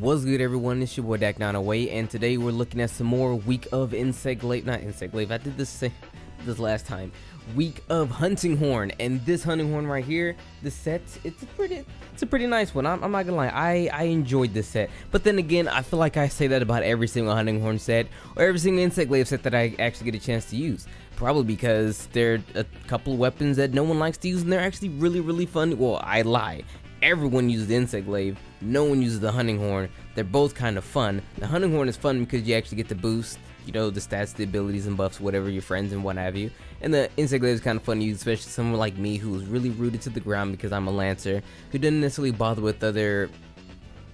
What's good everyone, it's your boy Dak908 and today we're looking at some more week of Insect Glaive, not Insect Glaive, I did this this last time. Week of Hunting Horn and this Hunting Horn right here, the set, it's a pretty it's a pretty nice one. I'm, I'm not gonna lie, I, I enjoyed this set. But then again, I feel like I say that about every single Hunting Horn set or every single Insect Glaive set that I actually get a chance to use. Probably because they're a couple weapons that no one likes to use and they're actually really really fun. Well, I lie everyone uses the insect glaive no one uses the hunting horn. They're both kind of fun. The hunting horn is fun because you actually get to boost you know the stats the abilities and buffs whatever your friends and what have you. And the insect glaive is kind of fun to use especially someone like me who's really rooted to the ground because i'm a lancer who doesn't necessarily bother with other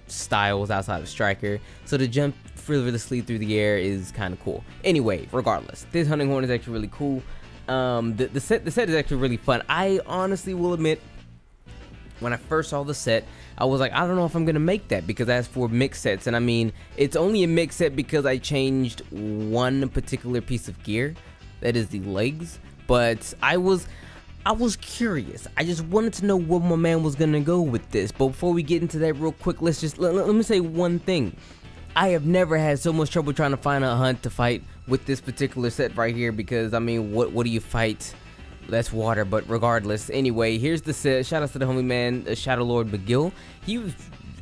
styles outside of striker. So to jump frivolously through the air is kind of cool. Anyway regardless this hunting horn is actually really cool. Um the, the set the set is actually really fun. I honestly will admit when I first saw the set, I was like, I don't know if I'm gonna make that because that's for mix sets, and I mean, it's only a mix set because I changed one particular piece of gear, that is the legs. But I was, I was curious. I just wanted to know what my man was gonna go with this. But before we get into that real quick, let's just let, let me say one thing. I have never had so much trouble trying to find a hunt to fight with this particular set right here because I mean, what what do you fight? That's water, but regardless. Anyway, here's the set. Shout out to the homie man, uh, Shadow Lord McGill. He was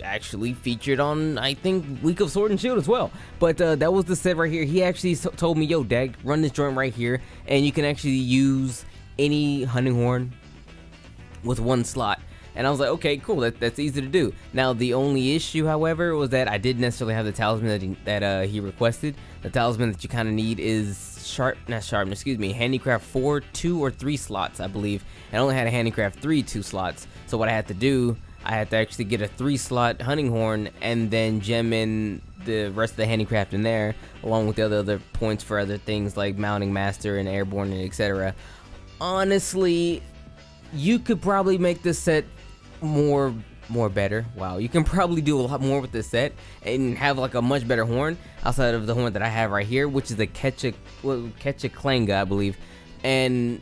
actually featured on, I think, Week of Sword and Shield as well. But uh, that was the set right here. He actually told me, yo, Dag, run this joint right here, and you can actually use any hunting horn with one slot. And I was like, okay, cool, that, that's easy to do. Now, the only issue, however, was that I didn't necessarily have the talisman that he, that, uh, he requested. The talisman that you kind of need is sharp, not sharp, excuse me, handicraft 4, 2, or 3 slots, I believe. And I only had a handicraft 3, 2 slots. So what I had to do, I had to actually get a 3 slot hunting horn and then gem in the rest of the handicraft in there, along with the other, other points for other things like mounting master and airborne and etc. Honestly, you could probably make this set more more better. Wow, you can probably do a lot more with this set and have like a much better horn outside of the horn that I have right here, which is the Ketcha well, Kechaklanga, I believe. And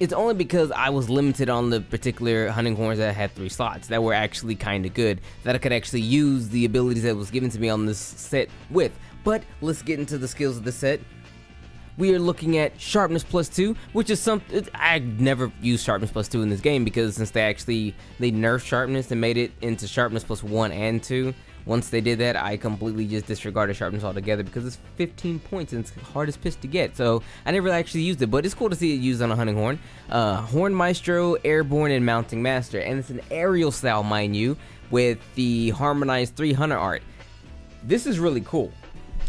it's only because I was limited on the particular hunting horns that had three slots that were actually kind of good that I could actually use the abilities that was given to me on this set with. But let's get into the skills of the set we are looking at sharpness plus two, which is something I never used sharpness plus two in this game because since they actually they nerfed sharpness and made it into sharpness plus one and two. Once they did that, I completely just disregarded sharpness altogether because it's 15 points and it's hard as piss to get. So I never actually used it, but it's cool to see it used on a hunting horn. Uh, horn Maestro, Airborne, and Mounting Master, and it's an aerial style, mind you, with the harmonized 300 art. This is really cool.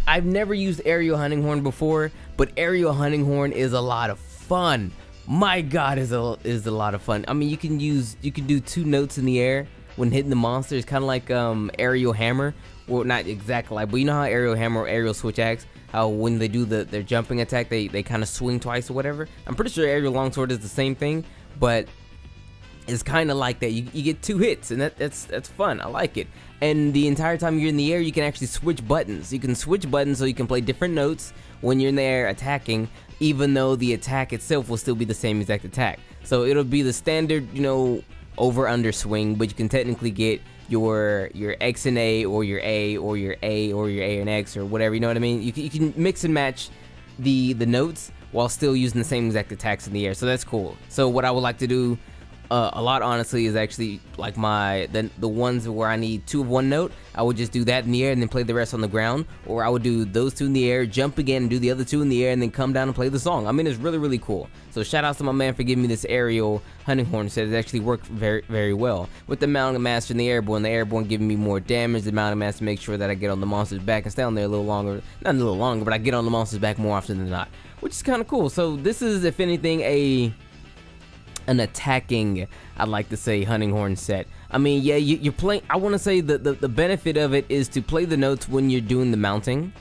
I've never used aerial hunting horn before, but aerial hunting horn is a lot of fun. My god, is a is a lot of fun. I mean, you can use you can do two notes in the air when hitting the monster. It's kind of like um aerial hammer. Well, not exactly like, but you know how aerial hammer or aerial switch axe, how when they do the their jumping attack, they they kind of swing twice or whatever. I'm pretty sure aerial longsword is the same thing, but it's kind of like that. You, you get two hits, and that, that's that's fun. I like it. And the entire time you're in the air, you can actually switch buttons. You can switch buttons so you can play different notes when you're in the air attacking, even though the attack itself will still be the same exact attack. So it'll be the standard, you know, over under swing, but you can technically get your your X and A or your A or your A or your A and X or whatever. You know what I mean? You can, you can mix and match the the notes while still using the same exact attacks in the air. So that's cool. So what I would like to do uh, a lot honestly is actually like my the, the ones where I need two of one note I would just do that in the air and then play the rest on the ground. Or I would do those two in the air jump again and do the other two in the air and then come down and play the song. I mean it's really really cool. So shout out to my man for giving me this aerial hunting horn set. It actually worked very very well. With the mounting master and the airborne the airborne giving me more damage. The mounting master make sure that I get on the monster's back and stay on there a little longer. Not a little longer but I get on the monster's back more often than not which is kind of cool. So this is if anything a an attacking, I'd like to say, hunting horn set. I mean, yeah, you, are playing. I want to say that the, the benefit of it is to play the notes when you're doing the mounting,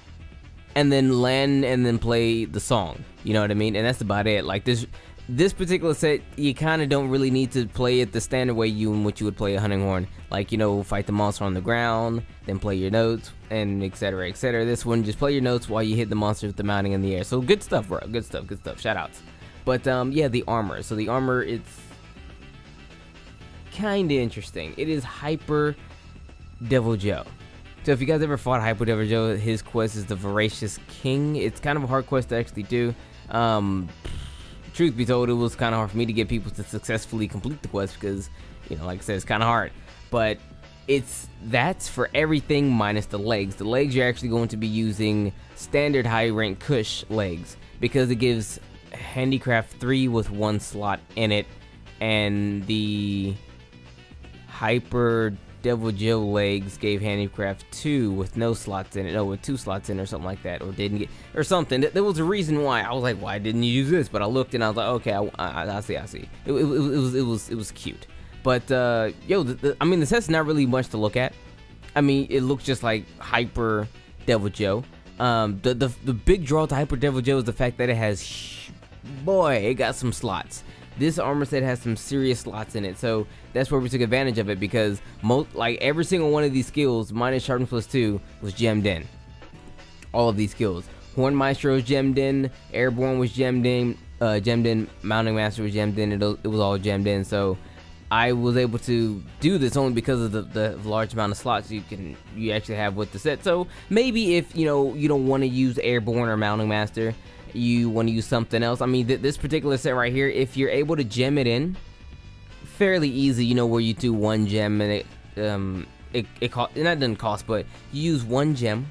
and then land and then play the song. You know what I mean? And that's about it. Like this, this particular set, you kind of don't really need to play it the standard way you in which you would play a hunting horn. Like you know, fight the monster on the ground, then play your notes, and etc. etc. This one, just play your notes while you hit the monster with the mounting in the air. So good stuff, bro. Good stuff. Good stuff. Shout outs. But um, yeah, the armor. So the armor, it's kind of interesting. It is Hyper Deviljho. So if you guys ever fought Hyper Deviljho, his quest is the Voracious King. It's kind of a hard quest to actually do. Um, truth be told, it was kind of hard for me to get people to successfully complete the quest because, you know, like I said, it's kind of hard. But it's that's for everything minus the legs. The legs you're actually going to be using standard high rank Kush legs because it gives handicraft 3 with one slot in it and the hyper deviljho legs gave handicraft 2 with no slots in it. No with two slots in or something like that or didn't get or something. There was a reason why. I was like why didn't you use this? But i looked and i was like okay i, I, I see i see. It, it, it, was it was it was cute. But uh yo the, the, i mean the set's not really much to look at. I mean it looks just like hyper deviljho. Um the the, the big draw to hyper deviljho is the fact that it has boy, it got some slots. This armor set has some serious slots in it, so that's where we took advantage of it because most, like every single one of these skills, minus sharpness plus two, was gemmed in. All of these skills. Horn Maestro was gemmed in, Airborne was gemmed in, uh, gemmed in, Mounting Master was gemmed in, it, it was all gemmed in, so I was able to do this only because of the, the large amount of slots you can you actually have with the set. So maybe if you know you don't want to use Airborne or Mounting Master, you want to use something else. I mean, th this particular set right here, if you're able to gem it in, fairly easy, you know, where you do one gem and it, um, it, it cost, that doesn't cost, but you use one gem,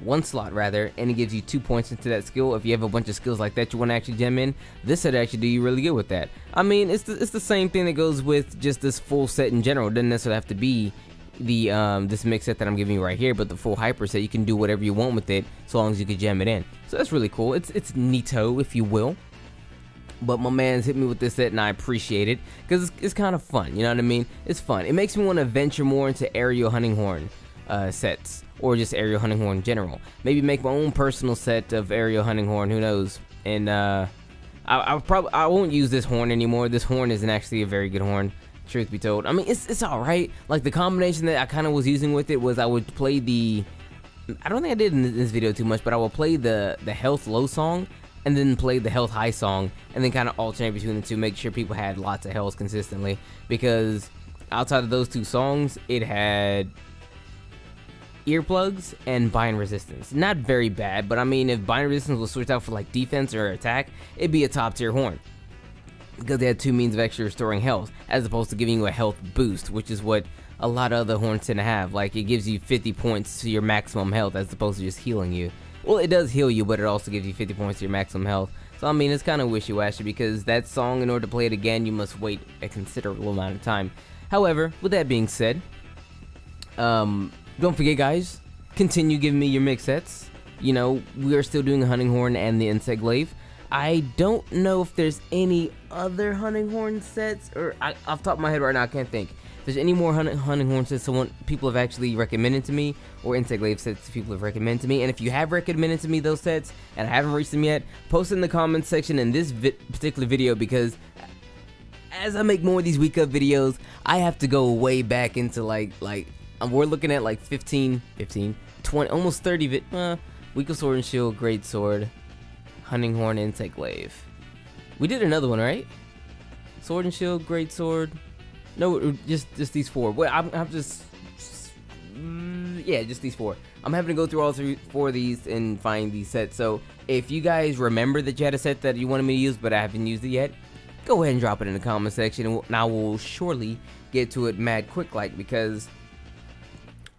one slot rather, and it gives you two points into that skill. If you have a bunch of skills like that you want to actually gem in, this set actually do you really good with that. I mean, it's the, it's the same thing that goes with just this full set in general. It doesn't necessarily have to be the um, this mix set that I'm giving you right here, but the full hyper set, you can do whatever you want with it, so long as you can jam it in. So that's really cool. It's it's neato, if you will. But my man's hit me with this set, and I appreciate it because it's, it's kind of fun. You know what I mean? It's fun. It makes me want to venture more into aerial hunting horn uh, sets or just aerial hunting horn in general. Maybe make my own personal set of aerial hunting horn. Who knows? And uh, I, I probably I won't use this horn anymore. This horn isn't actually a very good horn truth be told. I mean, it's, it's all right. Like the combination that I kind of was using with it was I would play the, I don't think I did in this video too much, but I will play the, the health low song and then play the health high song and then kind of alternate between the two, make sure people had lots of health consistently because outside of those two songs, it had earplugs and bind resistance. Not very bad, but I mean, if bind resistance was switched out for like defense or attack, it'd be a top tier horn because they had two means of actually restoring health, as opposed to giving you a health boost, which is what a lot of other horns tend to have. Like, it gives you 50 points to your maximum health, as opposed to just healing you. Well, it does heal you, but it also gives you 50 points to your maximum health. So, I mean, it's kind of wishy-washy, because that song, in order to play it again, you must wait a considerable amount of time. However, with that being said, um, don't forget, guys, continue giving me your mix sets. You know, we are still doing Hunting Horn and the Insect Glaive. I don't know if there's any other hunting horn sets, or I, off top of my head right now, I can't think. If there's any more hunting, hunting horn sets someone people have actually recommended to me, or insect glaive sets people have recommended to me, and if you have recommended to me those sets and I haven't reached them yet, post in the comments section in this vi particular video because as I make more of these week up videos, I have to go way back into like like um, we're looking at like 15, 15, 20, almost 30 vid. Uh, week of sword and shield, great sword. Hunting Horn, Insect Glaive. We did another one, right? Sword and Shield, Great Sword. No, just just these four. Well, I'm, I'm just, mm, yeah, just these four. I'm having to go through all three, four of these and find these sets. So if you guys remember that you had a set that you wanted me to use, but I haven't used it yet, go ahead and drop it in the comment section, and I will surely get to it mad quick, like because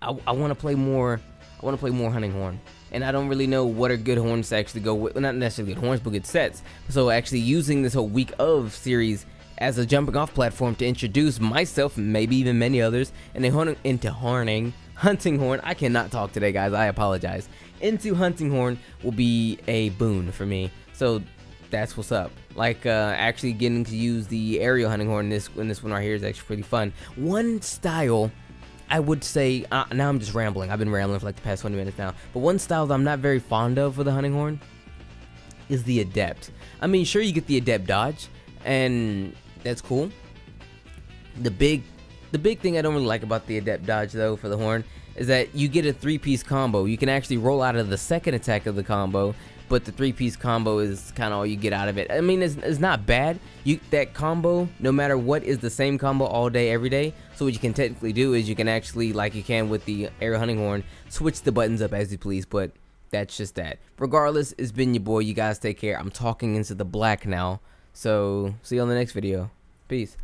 I, I want to play more. I want to play more Hunting Horn and I don't really know what are good horns to actually go with. Well, not necessarily good horns, but good sets. So actually using this whole week of series as a jumping off platform to introduce myself, maybe even many others, and into horning, hunting horn. I cannot talk today, guys. I apologize. Into hunting horn will be a boon for me. So that's what's up. Like uh, actually getting to use the aerial hunting horn this in this one right here is actually pretty fun. One style I would say, uh, now I'm just rambling. I've been rambling for like the past 20 minutes now. But one style that I'm not very fond of for the hunting horn is the adept. I mean, sure you get the adept dodge, and that's cool. The big, the big thing I don't really like about the adept dodge though for the horn is that you get a three-piece combo. You can actually roll out of the second attack of the combo but the three piece combo is kind of all you get out of it. I mean, it's, it's not bad. You That combo, no matter what, is the same combo all day, every day. So what you can technically do is you can actually, like you can with the air hunting horn, switch the buttons up as you please, but that's just that. Regardless, it's been your boy. You guys take care. I'm talking into the black now. So see you on the next video. Peace.